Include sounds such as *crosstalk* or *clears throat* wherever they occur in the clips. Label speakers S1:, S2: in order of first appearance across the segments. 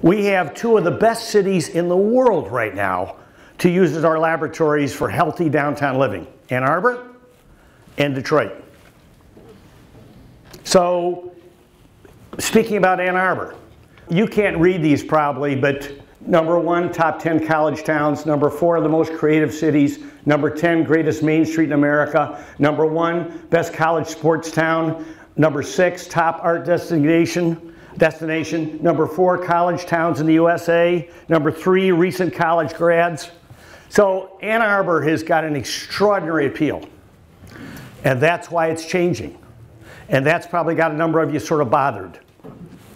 S1: We have two of the best cities in the world right now to use as our laboratories for healthy downtown living. Ann Arbor and Detroit. So, speaking about Ann Arbor, you can't read these probably, but number one, top 10 college towns, number four, the most creative cities, number 10, greatest main street in America, number one, best college sports town, number six, top art destination, destination, number four, college towns in the USA, number three, recent college grads. So Ann Arbor has got an extraordinary appeal. And that's why it's changing. And that's probably got a number of you sort of bothered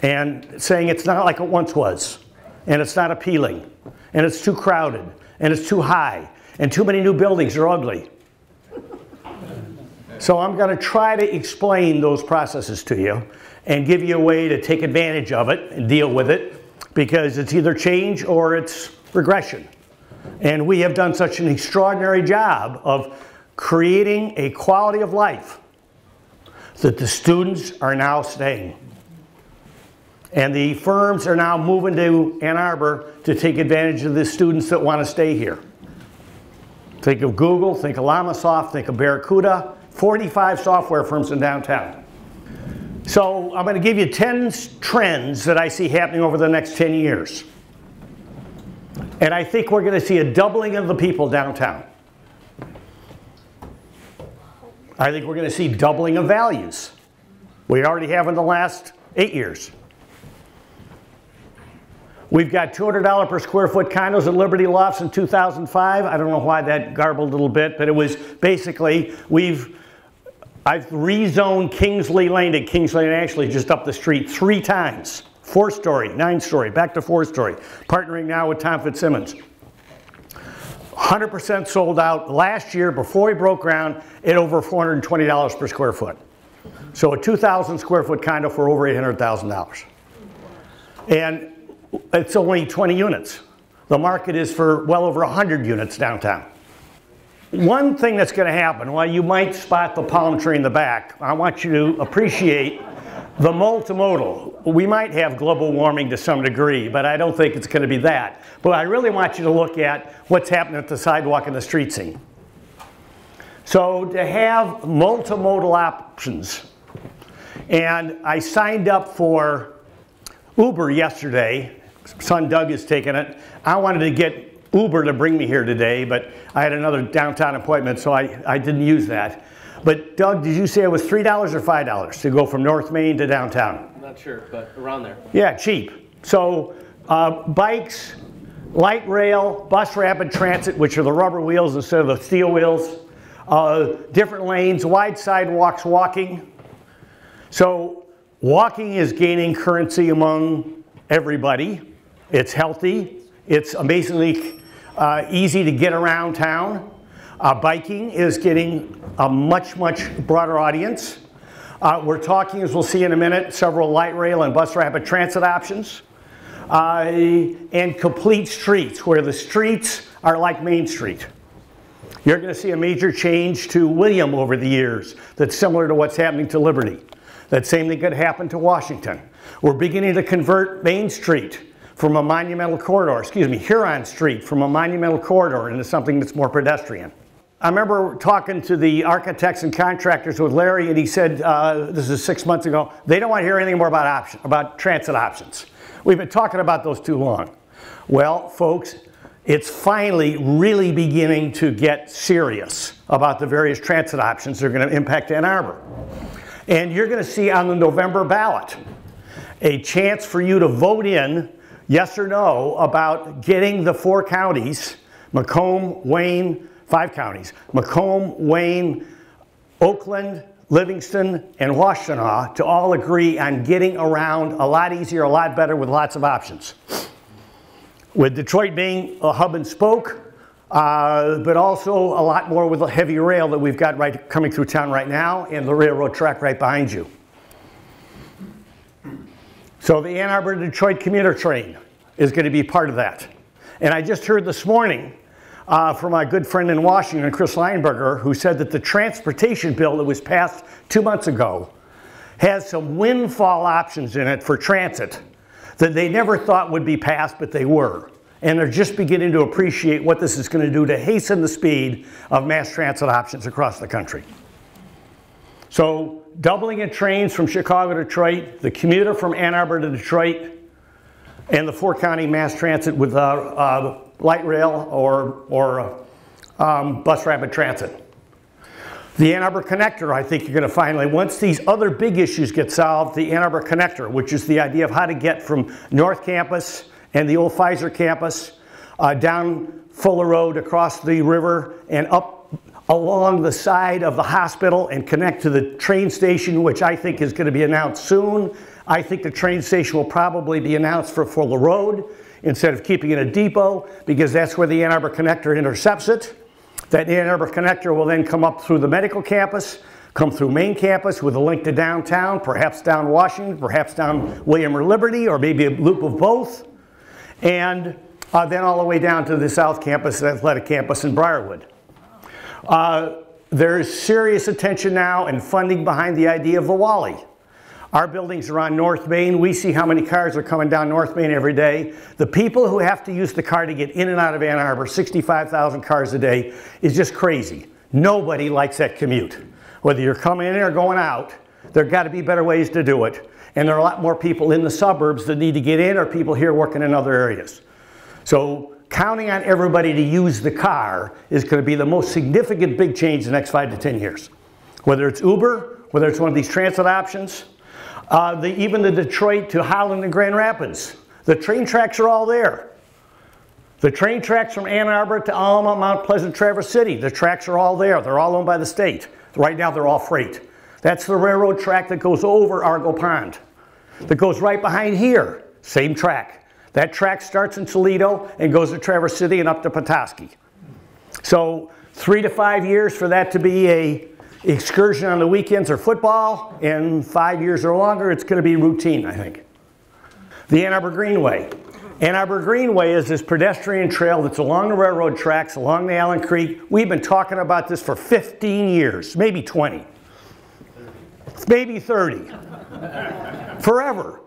S1: and saying it's not like it once was, and it's not appealing, and it's too crowded, and it's too high, and too many new buildings are ugly. So I'm going to try to explain those processes to you and give you a way to take advantage of it and deal with it because it's either change or it's regression. And we have done such an extraordinary job of creating a quality of life that the students are now staying. And the firms are now moving to Ann Arbor to take advantage of the students that want to stay here. Think of Google, think of LlamaSoft, think of Barracuda, 45 software firms in downtown. So I'm going to give you 10 trends that I see happening over the next 10 years. And I think we're going to see a doubling of the people downtown. I think we're going to see doubling of values. We already have in the last eight years. We've got $200 per square foot condos at Liberty Lofts in 2005. I don't know why that garbled a little bit, but it was basically, we've, I've rezoned Kingsley Lane to Kingsley Lane actually just up the street three times. Four story, nine story, back to four story. Partnering now with Tom Fitzsimmons. 100% sold out last year before we broke ground at over $420 per square foot. So a 2,000 square foot condo for over $800,000. And it's only 20 units. The market is for well over 100 units downtown. One thing that's going to happen, while you might spot the palm tree in the back, I want you to appreciate the multimodal. We might have global warming to some degree, but I don't think it's going to be that. But I really want you to look at what's happening at the sidewalk and the street scene. So to have multimodal options, and I signed up for Uber yesterday. Son Doug is taking it. I wanted to get Uber to bring me here today, but I had another downtown appointment, so I, I didn't use that. But Doug, did you say it was $3 or $5 to go from North Main to downtown?
S2: I'm not sure, but around there.
S1: Yeah, cheap. So uh, bikes, light rail, bus rapid transit, which are the rubber wheels instead of the steel wheels, uh, different lanes, wide sidewalks, walking. So Walking is gaining currency among everybody. It's healthy. It's amazingly uh, easy to get around town. Uh, biking is getting a much, much broader audience. Uh, we're talking, as we'll see in a minute, several light rail and bus rapid transit options. Uh, and complete streets, where the streets are like Main Street. You're going to see a major change to William over the years that's similar to what's happening to Liberty. That same thing could happen to Washington. We're beginning to convert Main Street from a monumental corridor, excuse me, Huron Street from a monumental corridor into something that's more pedestrian. I remember talking to the architects and contractors with Larry, and he said, uh, this is six months ago, they don't want to hear anything more about option, about transit options. We've been talking about those too long. Well, folks, it's finally really beginning to get serious about the various transit options that are going to impact Ann Arbor. And you're going to see on the November ballot a chance for you to vote in yes or no about getting the four counties, Macomb, Wayne, five counties, Macomb, Wayne, Oakland, Livingston, and Washtenaw to all agree on getting around a lot easier, a lot better with lots of options. With Detroit being a hub and spoke, uh, but also a lot more with the heavy rail that we've got right coming through town right now and the railroad track right behind you. So the Ann Arbor Detroit commuter train is going to be part of that. And I just heard this morning uh, from my good friend in Washington, Chris Leinberger, who said that the transportation bill that was passed two months ago has some windfall options in it for transit that they never thought would be passed, but they were. And they're just beginning to appreciate what this is going to do to hasten the speed of mass transit options across the country. So doubling of trains from Chicago to Detroit, the commuter from Ann Arbor to Detroit, and the four county mass transit with uh, uh, light rail or, or um, bus rapid transit. The Ann Arbor Connector, I think you're going to finally, once these other big issues get solved, the Ann Arbor Connector, which is the idea of how to get from North Campus and the old Pfizer campus uh, down Fuller Road across the river and up along the side of the hospital and connect to the train station, which I think is going to be announced soon. I think the train station will probably be announced for Fuller Road instead of keeping it a depot because that's where the Ann Arbor Connector intercepts it. That Ann Arbor connector will then come up through the medical campus, come through main campus with a link to downtown, perhaps down Washington, perhaps down William or Liberty, or maybe a loop of both. And uh, then all the way down to the South Campus, the athletic campus in Briarwood. Uh, there's serious attention now and funding behind the idea of the Wally. Our buildings are on North Main. We see how many cars are coming down North Main every day. The people who have to use the car to get in and out of Ann Arbor, 65,000 cars a day, is just crazy. Nobody likes that commute. Whether you're coming in or going out, there got to be better ways to do it. And there are a lot more people in the suburbs that need to get in or people here working in other areas. So counting on everybody to use the car is going to be the most significant big change in the next five to 10 years. Whether it's Uber, whether it's one of these transit options, uh, the, even the Detroit to Holland and Grand Rapids. The train tracks are all there. The train tracks from Ann Arbor to Alma, Mount Pleasant, Traverse City, the tracks are all there. They're all owned by the state. Right now they're all freight. That's the railroad track that goes over Argo Pond. That goes right behind here, same track. That track starts in Toledo and goes to Traverse City and up to Petoskey. So three to five years for that to be a excursion on the weekends or football. In five years or longer, it's going to be routine, I think. The Ann Arbor Greenway. Ann Arbor Greenway is this pedestrian trail that's along the railroad tracks, along the Allen Creek. We've been talking about this for 15 years, maybe 20, maybe 30, forever.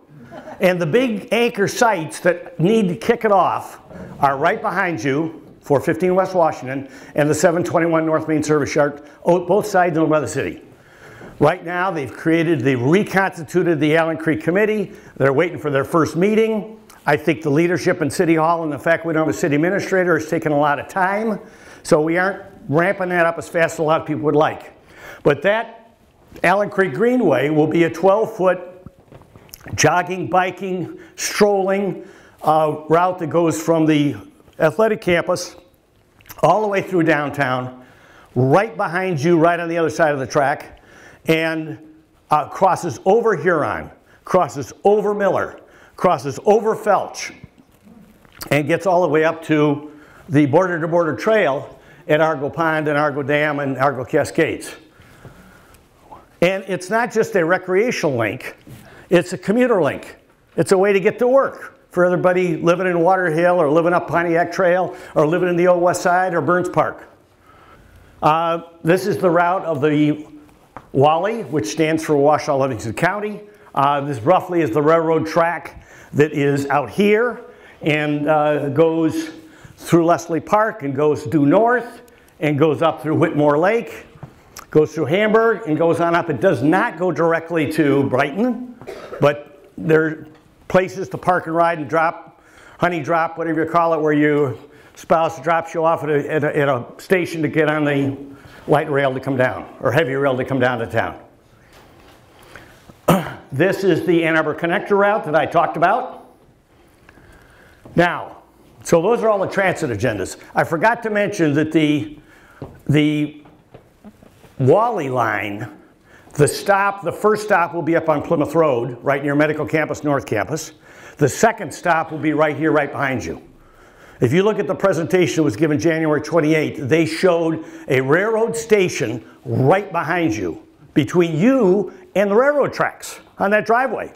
S1: And the big anchor sites that need to kick it off are right behind you, 415 West Washington, and the 721 North Main Service Yard, both sides by the city. Right now, they've created, they've reconstituted the Allen Creek Committee. They're waiting for their first meeting. I think the leadership in City Hall and the fact we don't have a city administrator has taken a lot of time. So we aren't ramping that up as fast as a lot of people would like. But that Allen Creek Greenway will be a 12-foot jogging, biking, strolling uh, route that goes from the athletic campus all the way through downtown, right behind you, right on the other side of the track, and uh, crosses over Huron, crosses over Miller, crosses over Felch, and gets all the way up to the border-to-border -border trail at Argo Pond and Argo Dam and Argo Cascades. And it's not just a recreational link, it's a commuter link. It's a way to get to work for everybody living in Water Hill or living up Pontiac Trail or living in the Old West Side or Burns Park. Uh, this is the route of the WALI, which stands for Washtenaw Livingston County. Uh, this roughly is the railroad track that is out here and uh, goes through Leslie Park and goes due north and goes up through Whitmore Lake, goes through Hamburg and goes on up. It does not go directly to Brighton, but there are places to park and ride and drop, honey drop, whatever you call it, where your spouse drops you off at a, at a, at a station to get on the light rail to come down, or heavy rail to come down to town. *clears throat* this is the Ann Arbor Connector route that I talked about. Now, so those are all the transit agendas. I forgot to mention that the, the Wally line the stop, the first stop will be up on Plymouth Road, right near Medical Campus, North Campus. The second stop will be right here, right behind you. If you look at the presentation that was given January 28th, they showed a railroad station right behind you, between you and the railroad tracks on that driveway.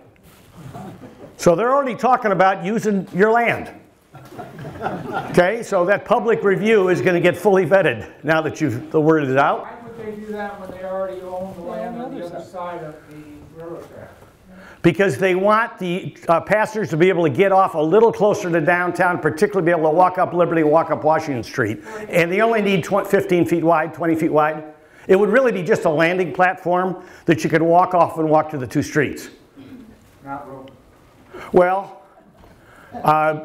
S1: So they're already talking about using your land. Okay, so that public review is going to get fully vetted now that you've, the word is out
S2: they do that when they already own the land on the other side of the railroad track?
S1: because they want the uh, passengers to be able to get off a little closer to downtown, particularly be able to walk up Liberty, walk up Washington Street. And they only need 20, 15 feet wide, 20 feet wide. It would really be just a landing platform that you could walk off and walk to the two streets.
S2: Not road.
S1: Well, uh,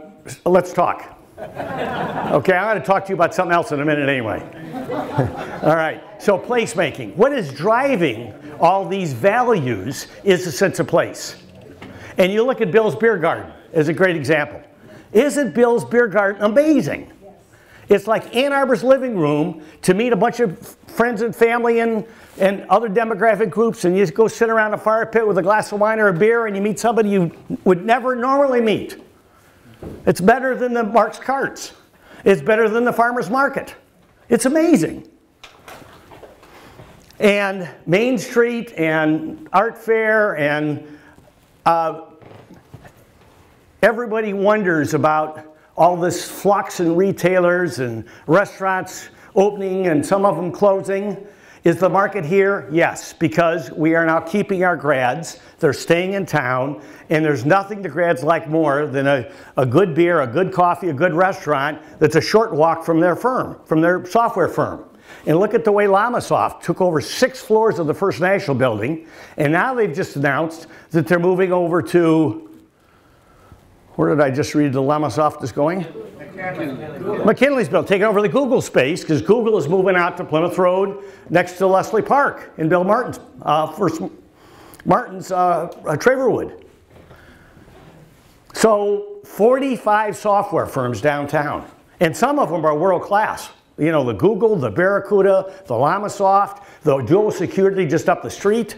S1: let's talk. Okay, I'm going to talk to you about something else in a minute anyway. *laughs* all right, so placemaking. What is driving all these values is a sense of place. And you look at Bill's Beer Garden as a great example. Isn't Bill's Beer Garden amazing? It's like Ann Arbor's living room to meet a bunch of friends and family and, and other demographic groups, and you just go sit around a fire pit with a glass of wine or a beer, and you meet somebody you would never normally meet. It's better than the Mark's Carts. It's better than the farmer's market. It's amazing. And Main Street and Art Fair and uh, everybody wonders about all this flux in retailers and restaurants opening and some of them closing. Is the market here? Yes, because we are now keeping our grads. They're staying in town, and there's nothing the grads like more than a, a good beer, a good coffee, a good restaurant that's a short walk from their firm, from their software firm. And look at the way Lamasoft took over six floors of the First National Building, and now they've just announced that they're moving over to, where did I just read the Lamasoft is going? McKinley's built, taking over the Google space because Google is moving out to Plymouth Road next to Leslie Park in Bill Martin's, uh, First Martin's uh, uh, Traverwood. So 45 software firms downtown, and some of them are world class. You know, the Google, the Barracuda, the Lamasoft, the Duo Security just up the street.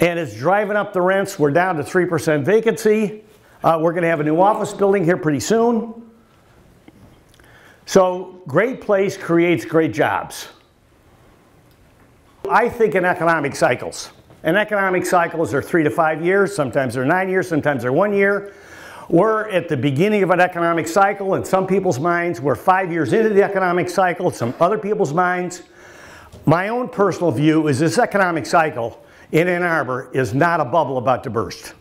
S1: And it's driving up the rents. We're down to 3% vacancy. Uh, we're going to have a new office building here pretty soon. So great place creates great jobs. I think in economic cycles. And economic cycles are three to five years, sometimes they're nine years, sometimes they're one year. We're at the beginning of an economic cycle in some people's minds. We're five years into the economic cycle in some other people's minds. My own personal view is this economic cycle in Ann Arbor is not a bubble about to burst.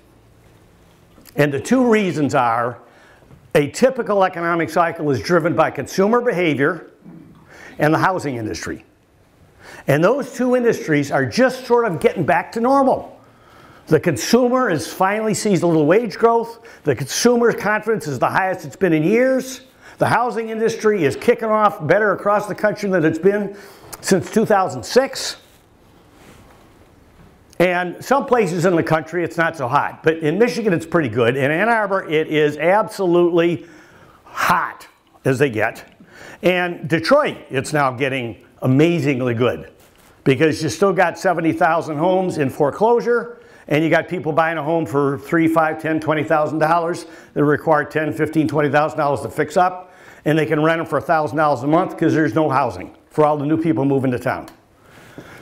S1: And the two reasons are a typical economic cycle is driven by consumer behavior and the housing industry. And those two industries are just sort of getting back to normal. The consumer is finally sees a little wage growth. The consumer's confidence is the highest it's been in years. The housing industry is kicking off better across the country than it's been since 2006. And some places in the country it's not so hot, but in Michigan it's pretty good. In Ann Arbor it is absolutely hot as they get. And Detroit it's now getting amazingly good because you still got 70,000 homes in foreclosure and you got people buying a home for three, five, ten, twenty thousand dollars that require ten, fifteen, twenty thousand dollars to fix up, and they can rent them for a thousand dollars a month because there's no housing for all the new people moving to town.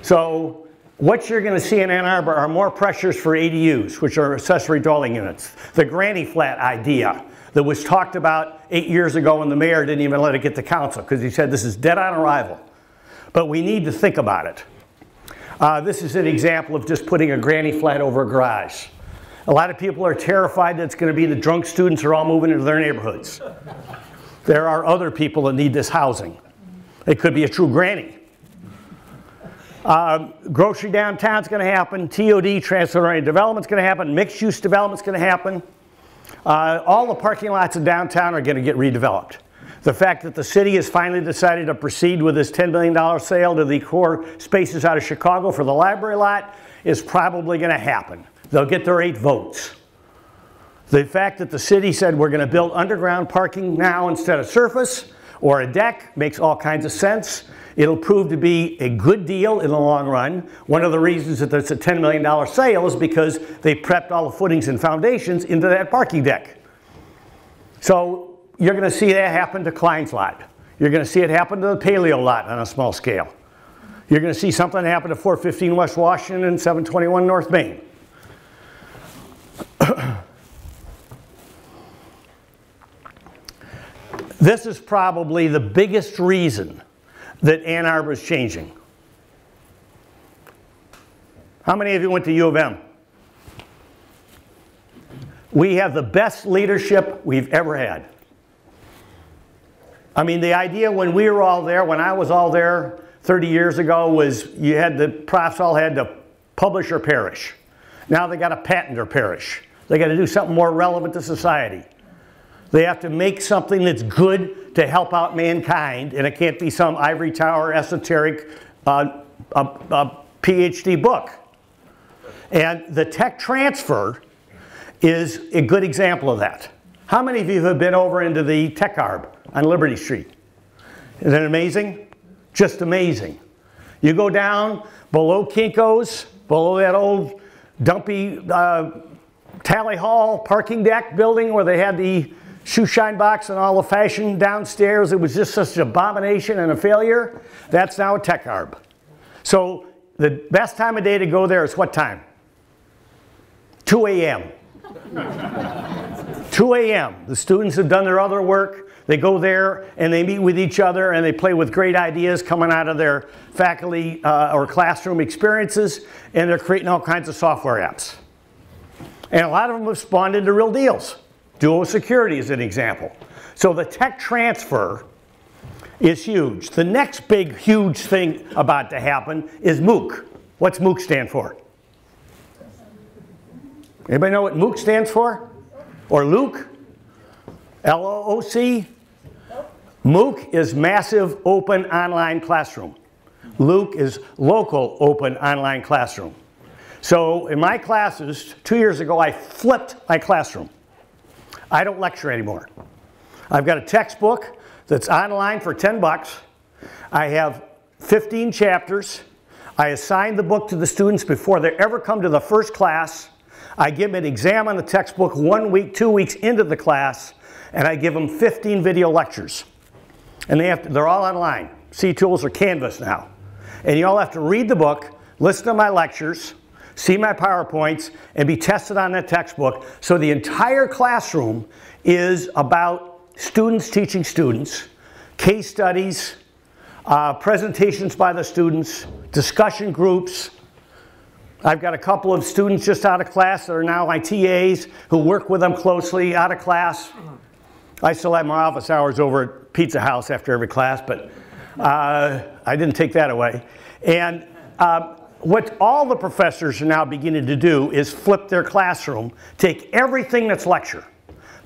S1: So what you're going to see in Ann Arbor are more pressures for ADUs, which are accessory dwelling units. The granny flat idea that was talked about eight years ago and the mayor didn't even let it get to council because he said this is dead on arrival. But we need to think about it. Uh, this is an example of just putting a granny flat over a garage. A lot of people are terrified that it's going to be the drunk students are all moving into their neighborhoods. There are other people that need this housing. It could be a true granny. Uh, grocery downtown is going to happen. TOD, transit-oriented development is going to happen. Mixed-use development is going to happen. Uh, all the parking lots in downtown are going to get redeveloped. The fact that the city has finally decided to proceed with this $10 million sale to the core spaces out of Chicago for the library lot is probably going to happen. They'll get their eight votes. The fact that the city said we're going to build underground parking now instead of surface or a deck makes all kinds of sense. It'll prove to be a good deal in the long run. One of the reasons that it's a $10 million sale is because they prepped all the footings and foundations into that parking deck. So you're going to see that happen to Kline's lot. You're going to see it happen to the Paleo lot on a small scale. You're going to see something happen to 415 West Washington and 721 North Main. *clears throat* this is probably the biggest reason that Ann Arbor is changing. How many of you went to U of M? we have the best leadership we've ever had. I mean, the idea when we were all there, when I was all there 30 years ago, was you had the profs all had to publish or perish. Now they got to patent or perish. They got to do something more relevant to society. They have to make something that's good to help out mankind, and it can't be some ivory tower esoteric uh, uh, uh, PhD book. And the tech transfer is a good example of that. How many of you have been over into the Tech Arb on Liberty Street? Isn't it amazing? Just amazing. You go down below Kinko's, below that old dumpy uh, Tally Hall parking deck building where they had the shoe shine box and all the fashion downstairs. It was just such an abomination and a failure. That's now a tech arb. So the best time of day to go there is what time? 2 a.m. *laughs* 2 a.m. The students have done their other work. They go there and they meet with each other and they play with great ideas coming out of their faculty uh, or classroom experiences and they're creating all kinds of software apps. And a lot of them have spawned into real deals. Duo security is an example. So the tech transfer is huge. The next big, huge thing about to happen is MOOC. What's MOOC stand for? Anybody know what MOOC stands for? Or Luke? L-O-O-C? MOOC is Massive Open Online Classroom. Luke is Local Open Online Classroom. So in my classes, two years ago, I flipped my classroom. I don't lecture anymore. I've got a textbook that's online for 10 bucks. I have 15 chapters. I assign the book to the students before they ever come to the first class. I give them an exam on the textbook one week, two weeks into the class, and I give them 15 video lectures. And they have to, they're all online. C-Tools or Canvas now. And you all have to read the book, listen to my lectures, see my PowerPoints, and be tested on that textbook. So the entire classroom is about students teaching students, case studies, uh, presentations by the students, discussion groups, I've got a couple of students just out of class that are now my TAs who work with them closely out of class. I still have my office hours over at Pizza House after every class, but uh, I didn't take that away. And uh, what all the professors are now beginning to do is flip their classroom, take everything that's lecture,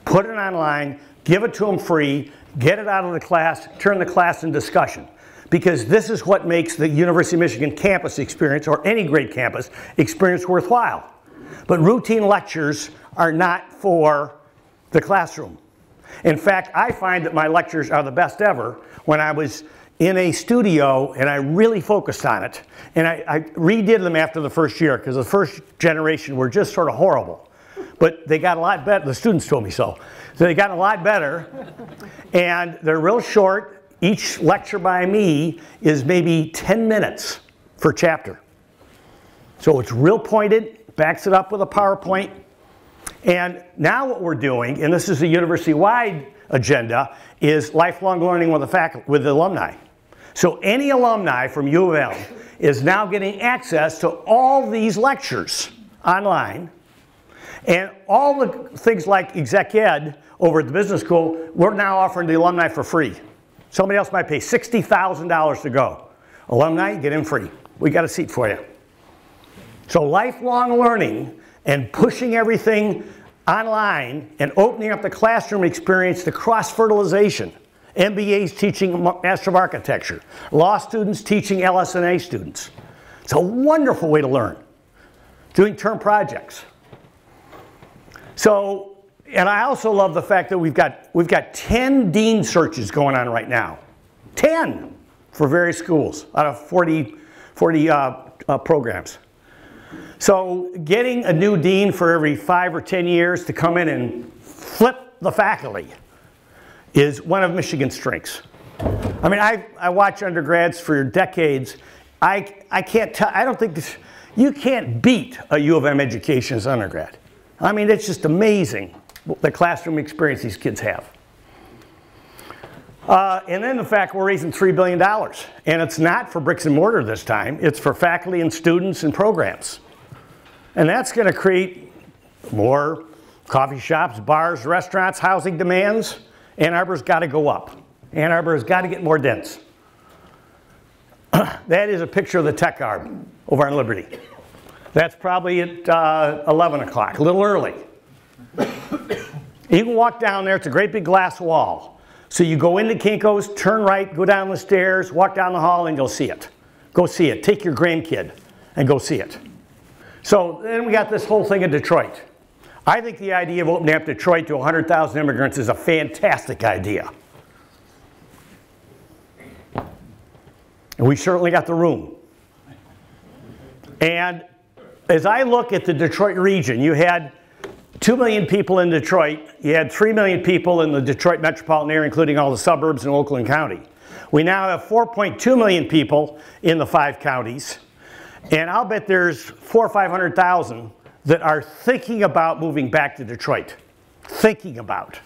S1: put it online, give it to them free, get it out of the class, turn the class in discussion because this is what makes the University of Michigan campus experience, or any great campus, experience worthwhile. But routine lectures are not for the classroom. In fact, I find that my lectures are the best ever when I was in a studio and I really focused on it. And I, I redid them after the first year because the first generation were just sort of horrible. But they got a lot better. The students told me so. So they got a lot better. And they're real short each lecture by me is maybe 10 minutes for chapter. So it's real pointed, backs it up with a PowerPoint. And now what we're doing, and this is a university-wide agenda, is lifelong learning with the faculty, with the alumni. So any alumni from U of L is now getting access to all these lectures online. And all the things like exec ed over at the business school, we're now offering the alumni for free. Somebody else might pay $60,000 to go. Alumni, get in free. We got a seat for you. So lifelong learning and pushing everything online and opening up the classroom experience to cross-fertilization. MBAs teaching Master of Architecture. Law students teaching LS&A students. It's a wonderful way to learn. Doing term projects. So and I also love the fact that we've got, we've got 10 dean searches going on right now. 10 for various schools out of 40, 40 uh, uh, programs. So getting a new dean for every five or 10 years to come in and flip the faculty is one of Michigan's strengths. I mean, I, I watch undergrads for decades. I, I can't tell, I don't think this, you can't beat a U of M education as undergrad. I mean, it's just amazing the classroom experience these kids have. Uh, and then the fact we're raising $3 billion. And it's not for bricks and mortar this time, it's for faculty and students and programs. And that's going to create more Coffee shops, bars, restaurants, housing demands, Ann Arbor's got to go up. Ann Arbor has got to get more dense. *clears throat* that is a picture of the tech arb over on Liberty. That's probably at uh, 11 o'clock, a little early. you can walk down there, it's a great big glass wall. So you go into Kinko's, turn right, go down the stairs, walk down the hall, and you'll see it. Go see it. Take your grandkid and go see it. So then we got this whole thing in Detroit. I think the idea of opening up Detroit to 100,000 immigrants is a fantastic idea. And we certainly got the room. And as I look at the Detroit region, you had 2 million people in Detroit. You had 3 million people in the Detroit metropolitan area, including all the suburbs in Oakland County. We now have 4.2 million people in the five counties. And I'll bet there's four or 500,000 that are thinking about moving back to Detroit. Thinking about.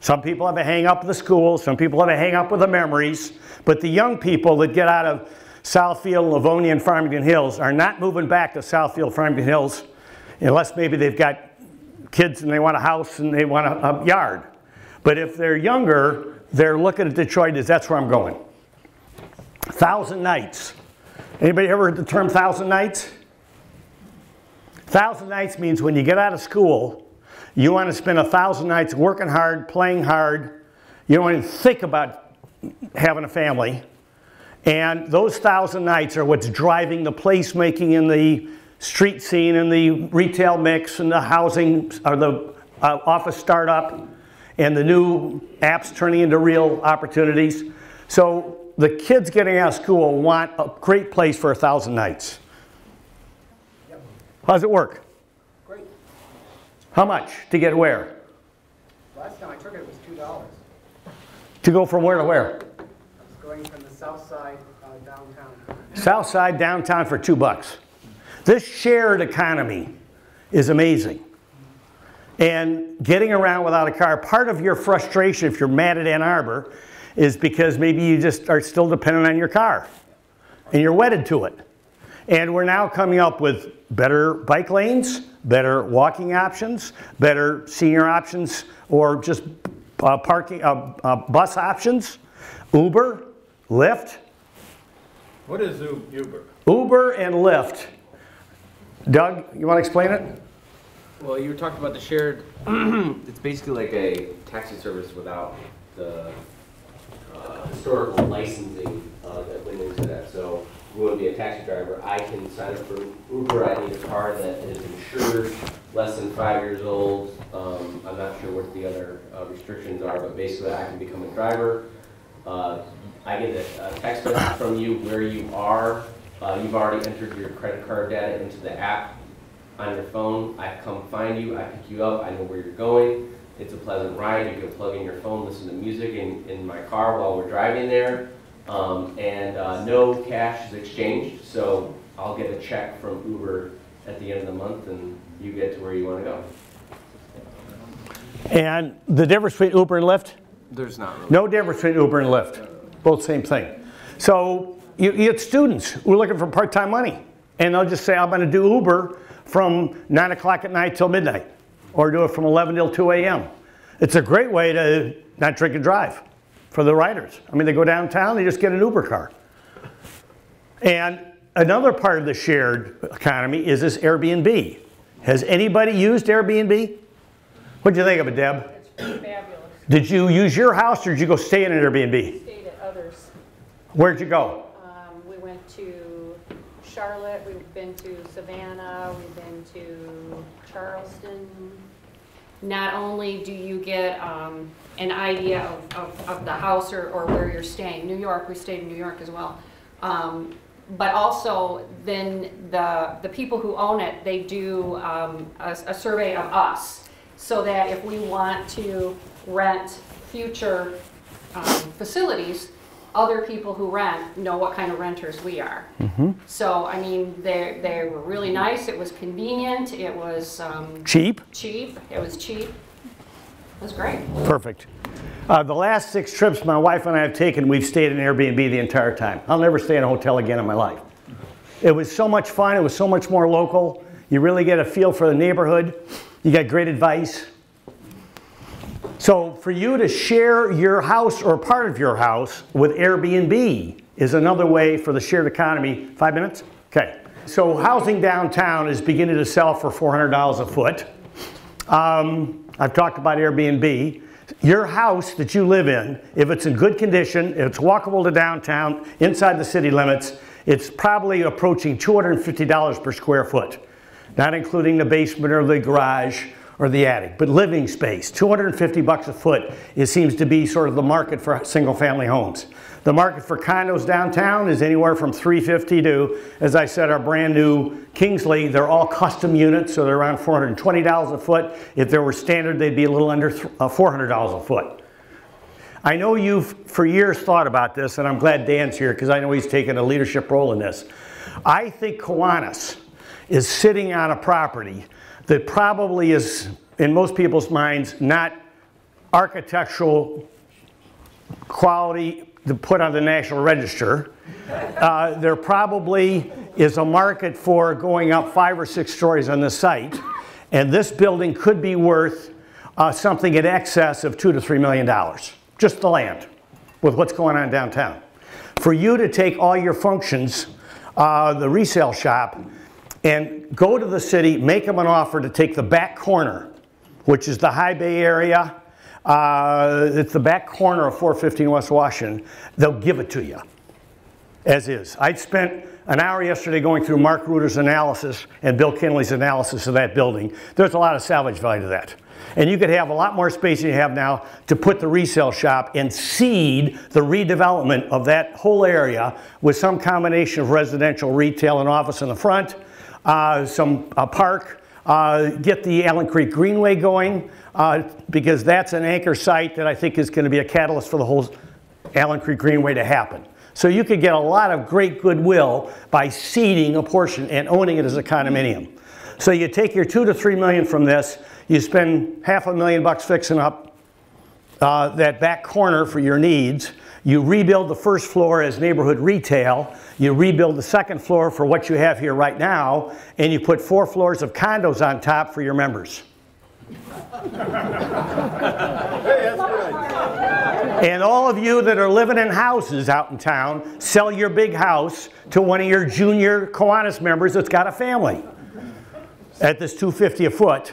S1: Some people have a hang up with the schools, some people have a hang up with the memories, but the young people that get out of Southfield, Livonia, and Farmington Hills are not moving back to Southfield, Farmington Hills, unless maybe they've got kids and they want a house and they want a, a yard. But if they're younger, they're looking at Detroit as that's where I'm going. Thousand nights. Anybody ever heard the term thousand nights? Thousand nights means when you get out of school, you want to spend a thousand nights working hard, playing hard. You don't even think about having a family. And those thousand nights are what's driving the placemaking in the street scene and the retail mix and the housing or the uh, office startup and the new apps turning into real opportunities. So the kids getting out of school want a great place for a thousand nights. How does it work?
S2: Great.
S1: How much to get where?
S2: Last time I took it, it was two dollars.
S1: To go from where to where?
S2: I was going from the south side uh, downtown.
S1: South side downtown for two bucks. This shared economy is amazing. And getting around without a car, part of your frustration if you're mad at Ann Arbor is because maybe you just are still dependent on your car and you're wedded to it. And we're now coming up with better bike lanes, better walking options, better senior options, or just uh, parking, uh, uh, bus options, Uber, Lyft.
S3: What is Uber?
S1: Uber and Lyft. Doug, you want to explain it?
S4: Well, you were talking about the shared, *clears throat*
S5: It's basically like a taxi service without the uh, historical licensing uh, that went into that. So want to be a taxi driver, I can sign up for Uber, I need a car that is insured, less than five years old. Um, I'm not sure what the other uh, restrictions are, but basically I can become a driver. Uh, I get a a text message from you where you are. Uh, You've already entered your credit card data into the app on your phone. I come find you, I pick you up, I know where you're going. It's a pleasant ride. You can plug in your phone, listen to music in, in my car while we're driving there. Um, and uh, no cash is exchanged, so I'll get a check from Uber at the end of the month and you get to where you want to go.
S1: And the difference between Uber and Lyft?
S4: there's not really.
S1: No difference between Uber and Lyft. Both same thing. So you, you get students who are looking for part-time money. And they'll just say, I'm going to do Uber from 9 o'clock at night till midnight. Or do it from 11 till 2 a.m. It's a great way to not drink and drive for the riders. I mean, they go downtown, they just get an Uber car. And another part of the shared economy is this Airbnb. Has anybody used Airbnb? What'd you think of it, Deb?
S6: It's fabulous.
S1: Did you use your house or did you go stay in an Airbnb?
S6: Stayed at others.
S1: Where'd you go?
S6: Um, we went to Charlotte, we've been to Savannah, we've been to Charleston. Not only do you get, um, an idea of, of, of the house or, or where you're staying, New York, we stayed in New York as well. Um, but also then the, the people who own it, they do, um, a, a survey of us. So that if we want to rent future, um, facilities, other people who rent know what kind of renters we are. So, I mean, they, they were really nice, it was convenient, it was, um,
S1: Cheap?
S6: cheap, it was cheap. It was great.
S1: Perfect. Uh, the last six trips my wife and I have taken, we've stayed in Airbnb the entire time. I'll never stay in a hotel again in my life. It was so much fun. It was so much more local. You really get a feel for the neighborhood. You get great advice. So for you to share your house or part of your house with Airbnb is another way for the shared economy. Five minutes? Okay. So housing downtown is beginning to sell for $400 a foot. Um, I've talked about Airbnb. Your house that you live in, if it's in good condition, if it's walkable to downtown, inside the city limits, it's probably approaching $250 per square foot, not including the basement or the garage or the attic, but living space, 250 bucks a foot, it seems to be sort of the market for single family homes. The market for condos downtown is anywhere from 350 to, as I said, our brand new Kingsley, they're all custom units, so they're around $420 a foot. If they were standard, they'd be a little under uh, $400 a foot. I know you've for years thought about this, and I'm glad Dan's here because I know he's taken a leadership role in this. I think Kiwanis is sitting on a property that probably is, in most people's minds, not architectural quality to put on the National Register. Uh, there probably is a market for going up five or six stories on the site, and this building could be worth uh, something in excess of two to three million dollars, just the land, with what's going on downtown. For you to take all your functions, uh, the resale shop, and go to the city, make them an offer to take the back corner, which is the High Bay area, uh, it's the back corner of 415 West Washington. They'll give it to you as is. I spent an hour yesterday going through Mark Reuter's analysis and Bill Kinley's analysis of that building. There's a lot of salvage value to that. And you could have a lot more space than you have now to put the resale shop and seed the redevelopment of that whole area with some combination of residential, retail, and office in the front, some uh, park, uh, get the Allen Creek Greenway going, uh, because that's an anchor site that I think is going to be a catalyst for the whole Allen Creek Greenway to happen. So you could get a lot of great goodwill by seeding a portion and owning it as a condominium. So you take your two to three million from this, you spend half a million bucks fixing up uh, that back corner for your needs. You rebuild the first floor as neighborhood retail. You rebuild the second floor for what you have here right now, and you put four floors of condos on top for your members. And all of you that are living in houses out in town, sell your big house to one of your junior Kiwanis members that's got a family at this 250 a foot.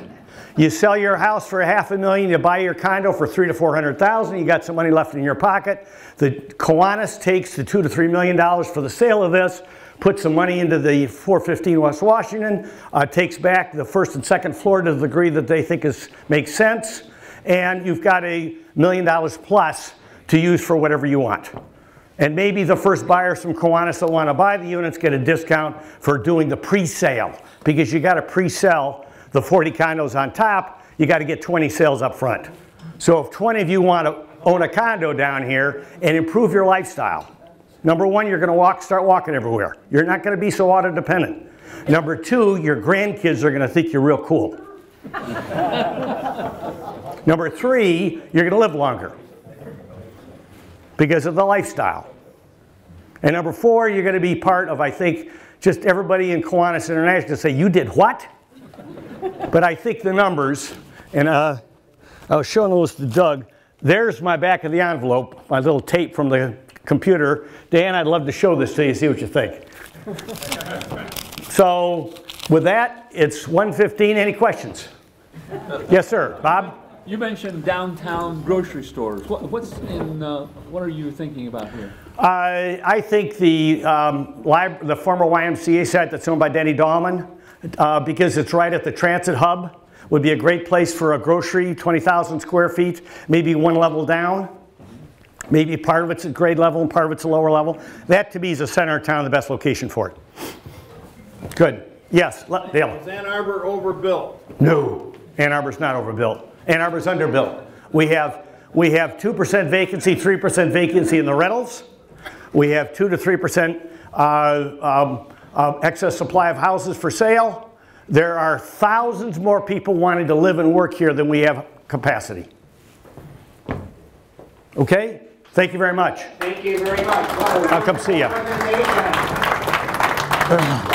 S1: You sell your house for a half a million, you buy your condo for three to 400,000, you got some money left in your pocket. The Kiwanis takes the two to three million dollars for the sale of this, puts some money into the 415 West Washington, uh, takes back the first and second floor to the degree that they think is, makes sense, and you've got a million dollars plus to use for whatever you want. And maybe the first buyers from Kiwanis that want to buy the units get a discount for doing the pre-sale because you got to pre-sell the 40 condos on top, you got to get 20 sales up front. So if 20 of you want to own a condo down here and improve your lifestyle, number one, you're going to walk, start walking everywhere. You're not going to be so auto dependent. Number two, your grandkids are going to think you're real cool. *laughs* Number three, you're going to live longer because of the lifestyle. And number four, you're going to be part of, I think, just everybody in Kiwanis International to say, You did what? But I think the numbers, and uh, I was showing those to Doug. There's my back of the envelope, my little tape from the computer. Dan, I'd love to show this to you, see what you think. so, with that, it's 1:15. Any questions? Yes, sir. Bob?
S7: You mentioned downtown grocery stores. What, what's in, uh, what are you thinking about here?
S1: I, I think the, um, the former YMCA site that's owned by Denny Dahlmann, uh, because it's right at the transit hub, would be a great place for a grocery, 20,000 square feet, maybe one level down. Maybe part of it's at grade level and part of it's a lower level. That to me is the center of town, the best location for it. Good. Yes, Le- Dale.
S3: Is Ann Arbor overbuilt?
S1: No, Ann Arbor's not overbuilt. Ann Arbor's underbuilt. We have, we have 2% vacancy, 3% vacancy in the rentals. We have 2 to 3% uh, um, uh, excess supply of houses for sale. There are thousands more people wanting to live and work here than we have capacity. Okay? Thank you very much.
S2: Thank you very much.
S1: I'll come see
S2: presentation. *sighs*